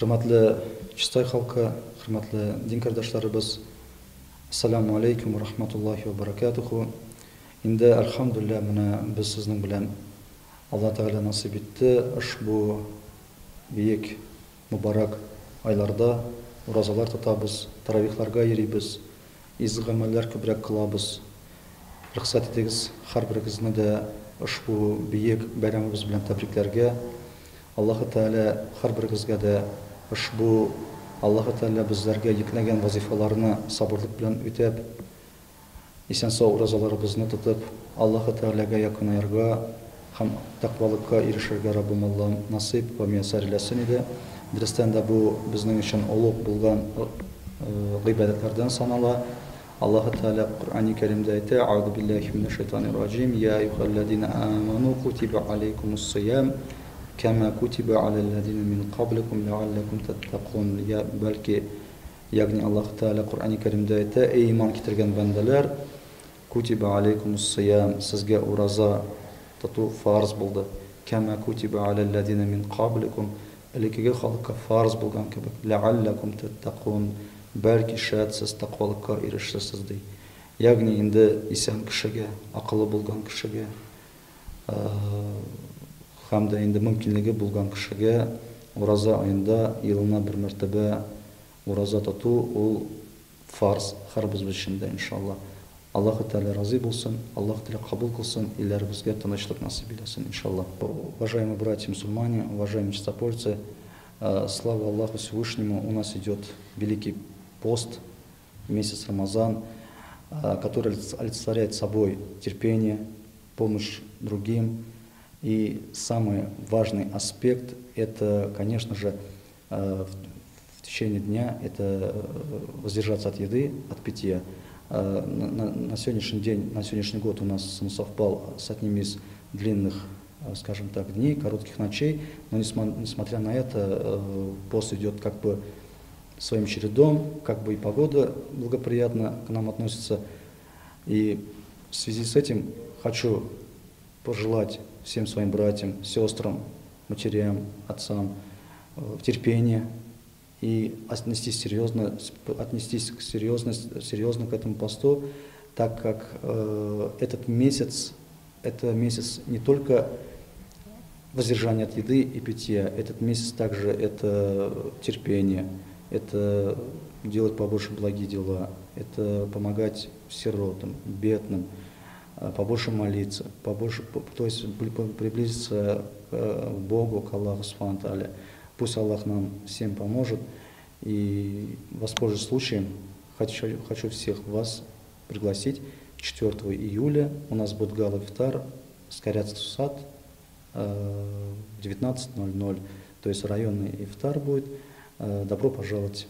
Hürmetli Çistay halkı, hürmetli din kardeşlerimiz, Assalamu wa rahmatullahi wa barakatuhu. Енді альхамдулилля мына біз сіздің білән алла тағала насип етті ұшбу биік мұбарак айларда оразалар тұтабыз таравихларға ерейбіз изгі ғамалдар көбірек қылабыз рұқсат етегіз әрбіріңізді де ұшбу биік бәйрамыбыз белән тәбрикләргә аллаһы тәала һәрберегезгә дә аллаһы тәала безләргә йөкләгән вазифаларны сабырлык белән үтәп исән сау уразаларыбызны тотып аллаһы тәғәләгә якынайырга һәм тәкъвалыкка ирешергә раббым аллам насыйп ва миясәр иләсен иде. Дөрестән дә бу безнең өчен олуг булган гыйбадәтләрдән санала. Аллаһы тәғәлә Куръани Кәримдә аузу сиям кама кутиба алаллазина мин qablikum лааллакум таттақун я бәлки ягъни аллаһы тәғәлә Куръани Кәримдә әйтә эй иман китергән бәндәләр кутиба алейкумус сиям сізге ураза тұту фарз болды кәмә кутиба алаллазина мин qablikum. Элекеге халыққа фарз болған кебек лааллакум таттақун бәлки шәт сіз тақвалыққа ирешесіз дей яғни енді исән кішіге ақылы болған кішіге дә енді мөмкинлеге булган кешегә ураза айында елына бер мәртәбә ураза тоту фарз һәрбез өчен дә иншалла. Аллаһы тәала разы булсын аллаһ тәала кабул кылсын иләребезгә тынычлык насип итсен иншалла. Уважаемые братья мусульмане уважаемые чистопольцы слава Аллаху Всевышнему у нас идет великий пост месяц Рамазан который олицетворяет собой терпение помощь другим. И самый важный аспект это конечно же в течение дня это воздержаться от еды от питья на, на, на сегодняшний день, на сегодняшний год у нас он совпал с одним из длинных, скажем так, дней, коротких ночей, но несмотря на это, пост идет как бы своим чередом, как бы и погода благоприятно к нам относится. И в связи с этим хочу пожелать всем своим братьям, сестрам, матерям, отцам терпения, и отнестись серьезно, отнестись серьезно, серьезно к этому посту, так как э, этот месяц, это месяц не только воздержания от еды и питья, этот месяц также это терпение, это делать побольше благие дела, это помогать сиротам, бедным, побольше молиться, побольше, то есть приблизиться к Богу, к Аллаху Субхану Пусть Аллах нам всем поможет. И воспользуясь случаем, хочу, хочу всех вас пригласить 4 июля. У нас будет гала ифтар, Скоряцкий сад, в 19.00. То есть районный ифтар будет. Добро пожаловать.